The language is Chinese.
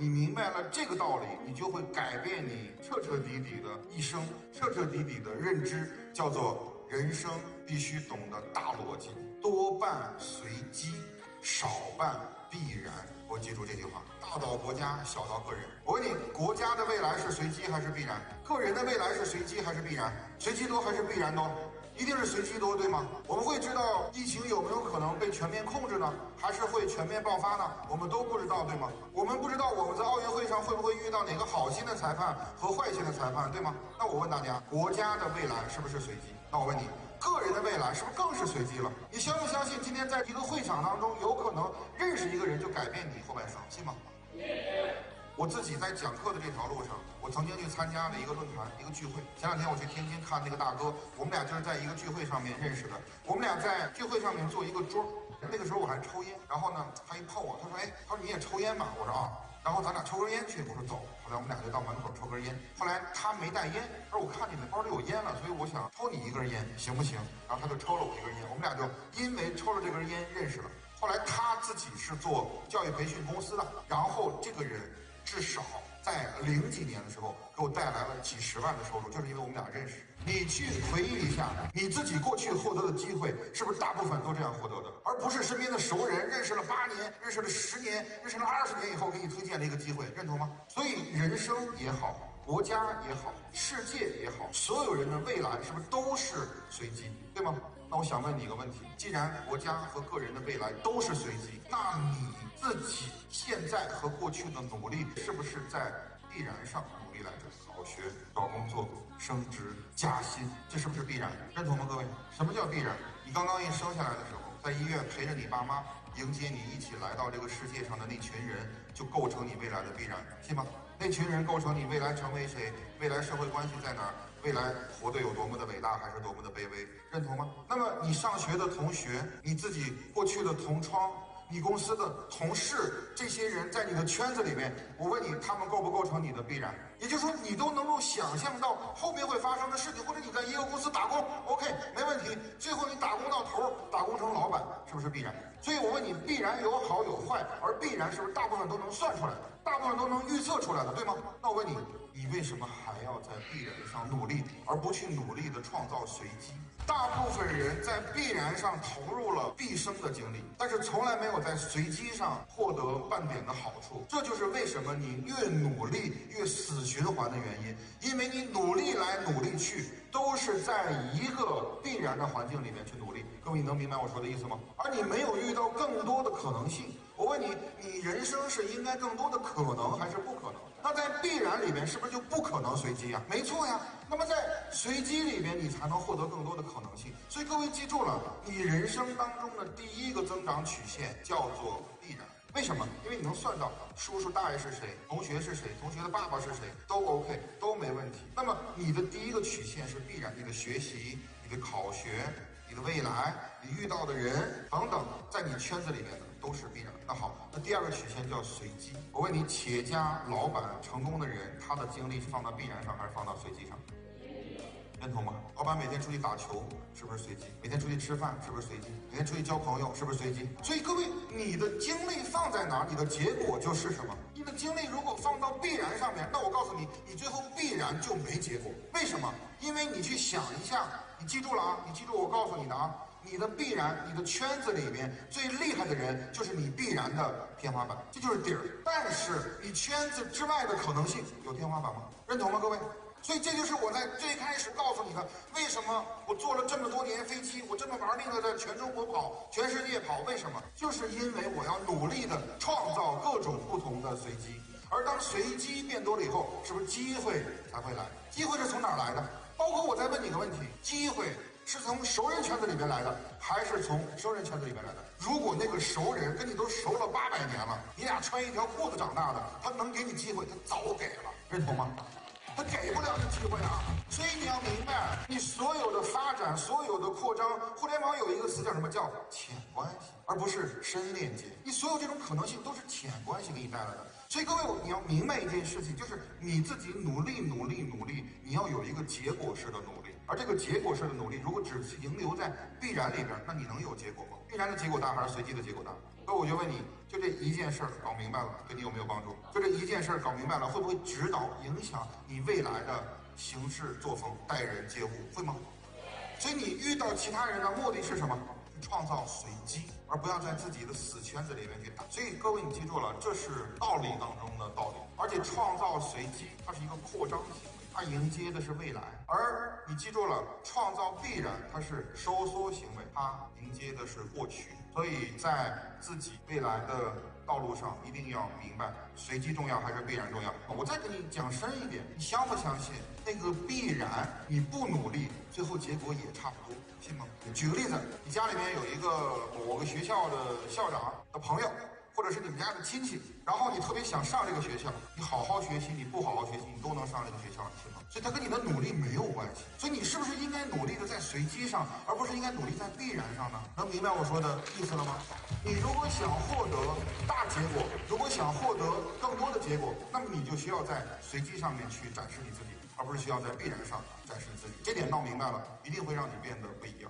你明白了这个道理，你就会改变你彻彻底底的一生，彻彻底底的认知，叫做人生必须懂得大逻辑，多半随机，少半必然。我记住这句话：大到国家，小到个人。我问你，国家的未来是随机还是必然？个人的未来是随机还是必然？随机多还是必然多？一定是随机多，对吗？我们会知道疫情有没有可能被全面控制呢？还是会全面爆发呢？我们都不知道，对吗？我们不知道我们在奥运会上会不会遇到哪个好心的裁判和坏心的裁判，对吗？那我问大家，国家的未来是不是随机？那我问你，个人的未来是不是更是随机了？你相不相信今天在一个会场当中，有可能认识一个人就改变你后半生，信吗？我自己在讲课的这条路上，我曾经去参加了一个论坛，一个聚会。前两天我去天津看那个大哥，我们俩就是在一个聚会上面认识的。我们俩在聚会上面坐一个桌，那个时候我还抽烟。然后呢，他一碰我，他说：“哎，他说你也抽烟吧？”我说：“啊。”然后咱俩抽根烟去。我说：“走。”后来我们俩就到门口抽根烟。后来他没带烟，他说：“我看你的包里有烟了，所以我想抽你一根烟，行不行？”然后他就抽了我一根烟。我们俩就因为抽了这根烟认识了。后来他自己是做教育培训公司的，然后这个人。至少在零几年的时候，给我带来了几十万的收入，就是因为我们俩认识。你去回忆一下，你自己过去获得的机会，是不是大部分都这样获得的，而不是身边的熟人认识了八年、认识了十年、认识了二十年以后给你推荐了一个机会，认同吗？所以人生也好，国家也好，世界也好，所有人的未来是不是都是随机，对吗？那我想问你一个问题：既然国家和个人的未来都是随机，那你？自己现在和过去的努力，是不是在必然上努力来着？考学、找工作、升职加薪，这是不是必然？认同吗，各位？什么叫必然？你刚刚一生下来的时候，在医院陪着你爸妈迎接你一起来到这个世界上的那群人，就构成你未来的必然，信吗？那群人构成你未来成为谁？未来社会关系在哪儿？未来活得有多么的伟大，还是多么的卑微？认同吗？那么你上学的同学，你自己过去的同窗。你公司的同事，这些人在你的圈子里面，我问你，他们构不构成你的必然？也就是说，你都能够想象到后面会发生的事情，或者你在一个公司打工，OK，没问题。最后你打工到头，打工成老板，是不是必然？所以我问你，必然有好有坏，而必然是不是大部分都能算出来的，大部分都能预测出来的，对吗？那我问你，你为什么还要在必然上努力，而不去努力的创造随机？大部分人在必然上投入了毕生的精力，但是从来没有在随机上获得半点的好处。这就是为什么你越努力越死循环的原因，因为你努力来努力去，都是在一个必然的环境里面去努力。各位，你能明白我说的意思吗？而你没有遇到更多的可能性。我问你，你人生是应该更多的可能还是不可能？那在必然里面是不是就不可能随机呀？没错呀。那么在随机里面，你才能获得更多的可能性。所以各位记住了，你人生当中的第一个增长曲线叫做必然。为什么？因为你能算到叔叔大爷是谁，同学是谁，同学的爸爸是谁，都 OK，都没问题。那么你的第一个曲线是必然，你的学习，你的考学。你的未来，你遇到的人等等，在你圈子里面的都是必然。那好，那第二个曲线叫随机。我问你，企业家、老板、成功的人，他的精力是放到必然上，还是放到随机上？认同吗？老板每天出去打球，是不是随机？每天出去吃饭，是不是随机？每天出去交朋友，是不是随机？所以各位，你的精力放在哪儿，你的结果就是什么。你的精力如果放到必然上面，那我告诉你，你最后必然就没结果。为什么？因为你去想一下，你记住了啊，你记住我告诉你的啊，你的必然，你的圈子里面最厉害的人，就是你必然的天花板，这就是底儿。但是你圈子之外的可能性有天花板吗？认同吗，各位？所以这就是我在最开始告诉你的，为什么我坐了这么多年飞机，我这么玩命的在全中国跑，全世界跑，为什么？就是因为我要努力的创造各种不同的随机，而当随机变多了以后，是不是机会才会来？机会是从哪儿来的？包括我再问你个问题：机会是从熟人圈子里面来的，还是从熟人圈子里面来的？如果那个熟人跟你都熟了八百年了，你俩穿一条裤子长大的，他能给你机会，他早给了，认同吗？他给不了你机会啊，所以你要明白，你所有的发展、所有的扩张，互联网有一个词叫什么？叫浅关系，而不是深链接。你所有这种可能性都是浅关系给你带来的。所以各位，你要明白一件事情，就是你自己努力、努力、努力，你要有一个结果式的努力。而这个结果式的努力，如果只是停留在必然里边，那你能有结果吗？必然的结果大还是随机的结果大？所以我就问你，就这一件事儿搞明白了，对你有没有帮助？就这一件事儿搞明白了，会不会指导影响你未来的行事作风、待人接物？会吗？所以你遇到其他人的目的是什么？创造随机，而不要在自己的死圈子里面去打。所以各位，你记住了，这是道理当中的道理。而且创造随机，它是一个扩张性，它迎接的是未来；而你记住了，创造必然，它是收缩行为，它迎接的是过去。所以在自己未来的道路上，一定要明白随机重要还是必然重要。我再给你讲深一点，你相不相信那个必然？你不努力，最后结果也差不多，信吗？举个例子，你家里面有一个某个学校的校长的朋友。或者是你们家的亲戚，然后你特别想上这个学校，你好好学习，你不好好学习，你都能上这个学校，是吗？所以它跟你的努力没有关系。所以你是不是应该努力的在随机上，而不是应该努力在必然上呢？能明白我说的意思了吗？你如果想获得大结果，如果想获得更多的结果，那么你就需要在随机上面去展示你自己，而不是需要在必然上展示自己。这点闹明白了，一定会让你变得不一样。